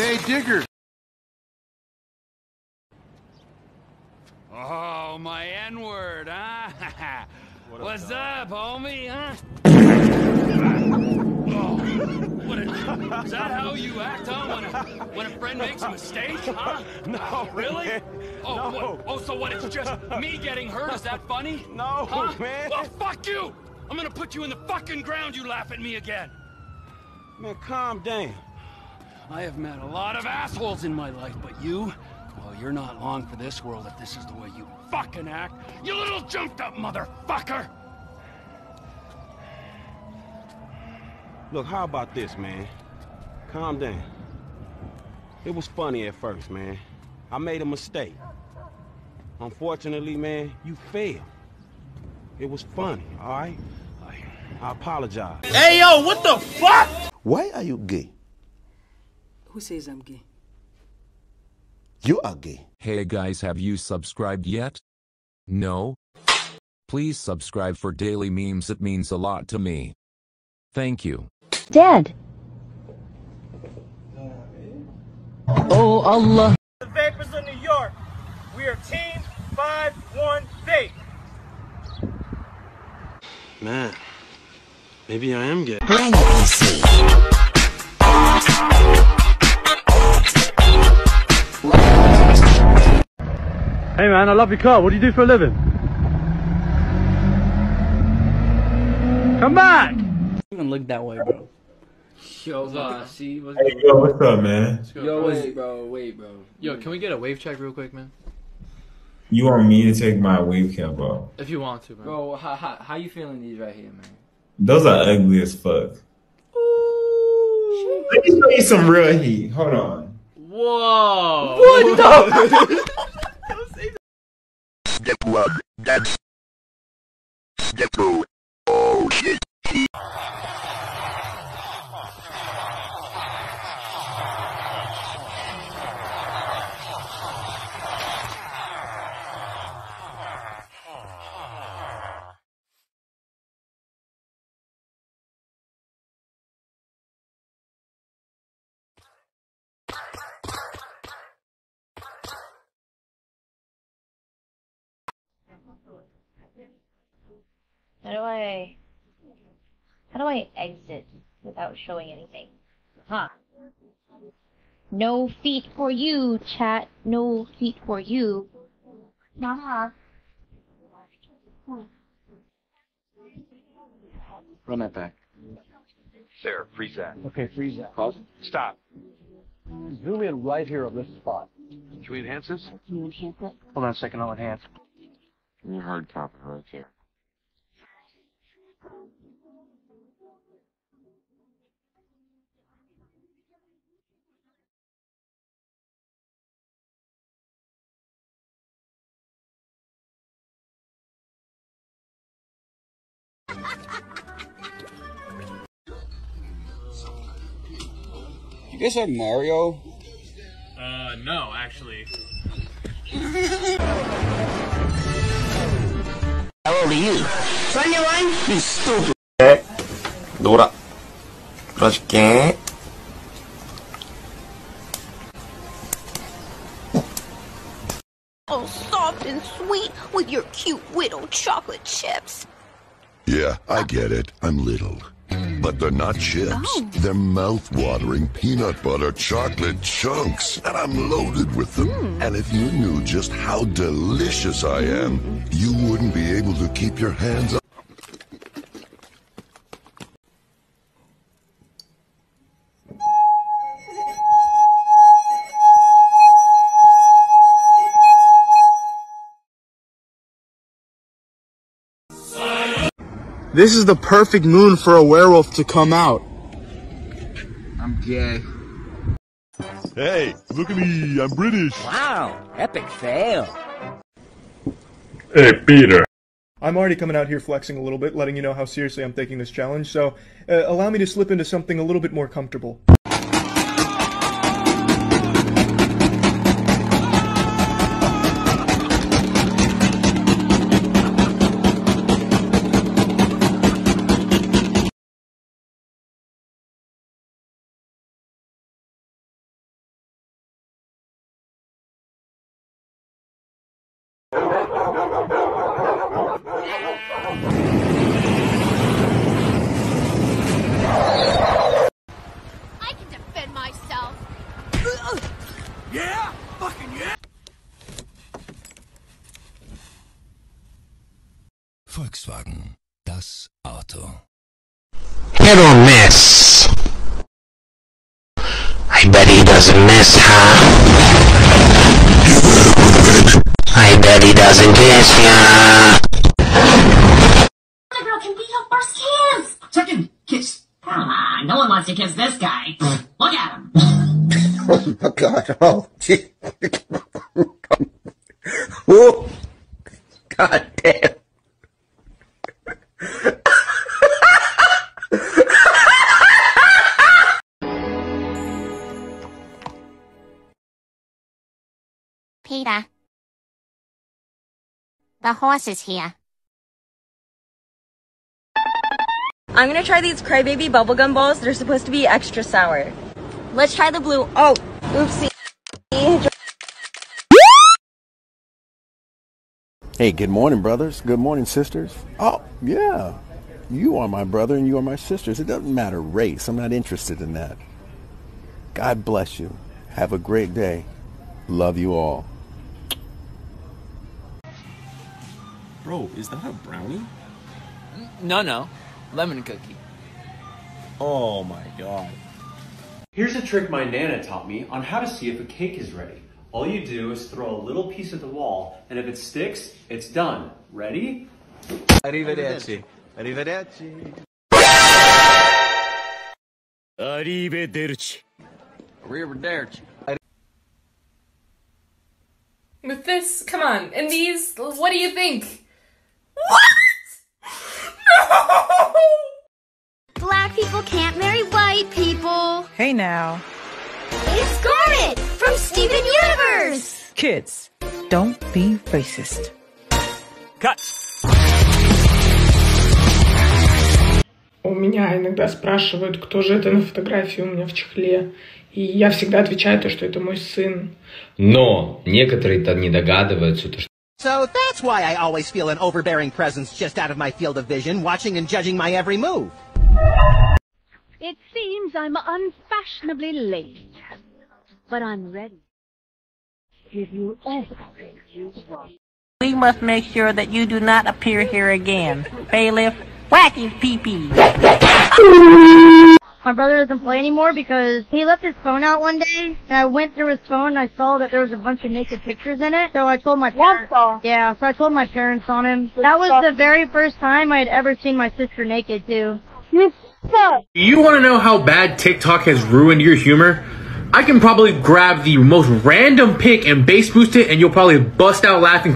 Hey, Digger. Oh, my N-word, huh? What's up, homie, huh? oh, what a, is that how you act, huh? When a, when a friend makes a mistake, huh? No, Really? man. Oh, No. what, oh, so what, it's just me getting hurt? Is that funny? No, huh? man. Well, fuck you! I'm gonna put you in the fucking ground, you laugh at me again. Man, calm down. I have met a lot of assholes in my life, but you, well, you're not long for this world if this is the way you fucking act. You little jumped up motherfucker! Look, how about this, man? Calm down. It was funny at first, man. I made a mistake. Unfortunately, man, you failed. It was funny, all right? I apologize. Hey, yo, what the fuck? Why are you gay? Who says I'm gay? You are gay. Hey guys, have you subscribed yet? No? Please subscribe for daily memes, it means a lot to me. Thank you. Dead. Oh, Allah. The Vapors of New York. We are Team 5-1 Vape. Man, maybe I am gay. Hey man, I love your car. What do you do for a living? Come back! Even look that way, bro. Yo, uh, see, what's Hey, yo, what's up, man? Yo, wait, bro, wait, bro. Yo, can we get a wave check real quick, man? You want me to take my wave cap off? If you want to, man. Bro, how, how, how you feeling these right here, man? Those are ugly as fuck. Let me show you some real heat. Hold on. Whoa! What the? Step 1, dance. Step 2, How do I... How do I exit without showing anything? Huh. No feet for you, chat. No feet for you. Haha. Run that back. There, freeze that. Okay, freeze that. Pause. Stop. Zoom in right here on this spot. Can we enhance this? Can you enhance it? Hold on a second, I'll enhance. Give me a hard copy right here. You guys have Mario? Uh, no, actually. How old are you? 21? You stupid. どうだプラチッケン Oh, soft and sweet with your cute little chocolate chips. Yeah, I get it. I'm little. But they're not chips. Oh. They're mouth-watering peanut butter chocolate chunks. And I'm loaded with them. Hmm. And if you knew just how delicious I am, you wouldn't be able to keep your hands This is the perfect moon for a werewolf to come out. I'm gay. Hey, look at me. I'm British. Wow, epic fail. Hey, Peter. I'm already coming out here flexing a little bit, letting you know how seriously I'm taking this challenge, so uh, allow me to slip into something a little bit more comfortable. Yeah? Fucking yeah! Volkswagen, das Auto. Hit or miss? I bet he doesn't miss, huh? I bet he doesn't miss, yeah. My girl can be your first kiss. Second kiss. Come on, no one wants to kiss this guy. Mm. Look at him. Oh god. Oh, oh. God damn. Peter. The horse is here. I'm gonna try these crybaby bubblegum balls. They're supposed to be extra sour. Let's try the blue. Oh, oopsie. Hey, good morning, brothers. Good morning, sisters. Oh, yeah. You are my brother and you are my sisters. It doesn't matter race. I'm not interested in that. God bless you. Have a great day. Love you all. Bro, is that a brownie? No, no. Lemon cookie. Oh my god. Here's a trick my Nana taught me on how to see if a cake is ready. All you do is throw a little piece at the wall, and if it sticks, it's done. Ready? Arrivederci. Arrivederci. Arrivederci. Arrivederci. With this, come on. And these, what do you think? Hey now. It's Garnet from Steven Universe. Kids, don't be racist. Cut. У меня иногда спрашивают, кто же это на фотографии у меня в чехле. И я всегда отвечаю, то, что это мой сын. Но некоторые-то не догадываются, то, что So that's why I always feel an overbearing presence just out of my field of vision, watching and judging my every move. It seems I'm unfashionably late, but I'm ready. Give you everything you want. We must make sure that you do not appear here again. Bailiff, whack his pee-pee. My brother doesn't play anymore because he left his phone out one day, and I went through his phone and I saw that there was a bunch of naked pictures in it. So I told my parents. Yeah, so I told my parents on him. That was the very first time I had ever seen my sister naked too. You. Want to know how bad TikTok has ruined your humor? I can probably grab the most random pic and bass boost it, and you'll probably bust out laughing.